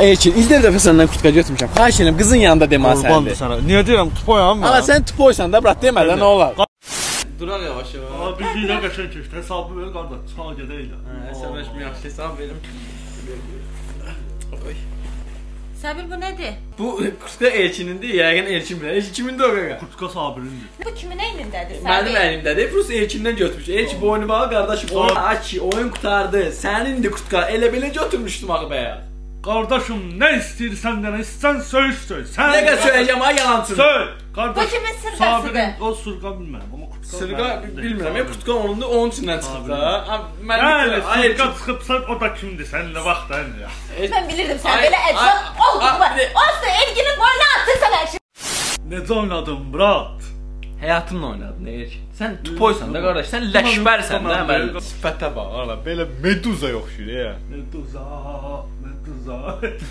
Elçin ilk dəfə səndən kurtka götürmüşəm. Xahiş edirəm qızın yanında demə səndir. sənə. Niyə deyirəm tupoyam Ana sən tupoysan da brat demə də nə olar. Durar yavaş yavaş. Aa, bildiyinə qəşəng keçdi. Hesabı ver qardaş. Çal gedəylə. Əsəbləşmə yaxşı hesab verim. Oy. Səbir bu nədir? Bu kurtka Elçinindir, yəqin Elçin bilər. Elçin kimindir o qaqa? Kurtka sabirindir. Bu kimin əynindədir? Mənim əlimdədir. Rus Elçindən götürmüş. Elçin boynu bağı qardaşım. Oyun aç, oyun qutardı. Sənin də kurtka elə belə götürmüşdüm axı bəyəm. Qardaşım, nə istəyirsən də, istən söyüş söy. Sən Nə qədər söyləyəcəm ha yalancını. Söy. Qardaş. Bu kimin sırqasıdır? Sabirin, o sırqa bilmirəm, amma kurtka. Sırqa mənimdir. bilmirəm. Ya kurtka onundur, onun içindən çıxıb da. Ha, Mən Yəni, Ay, sırqa çıxıbsa o da kimdir? Sən nə vaxt ən ya? Mən bilirdim sən Ay, belə ay, əcəb ay, oldun. bir de- Olsun Elginin boynu atırsan hər şey. Necə oynadın, brat? Həyatınla oynadın Elçin. Sən tupoysan da qardaş, sən ləşbərsən də Tamam, mən. Sifətə bax, ala belə meduza yoxşuyur ya. Meduza, abgesagt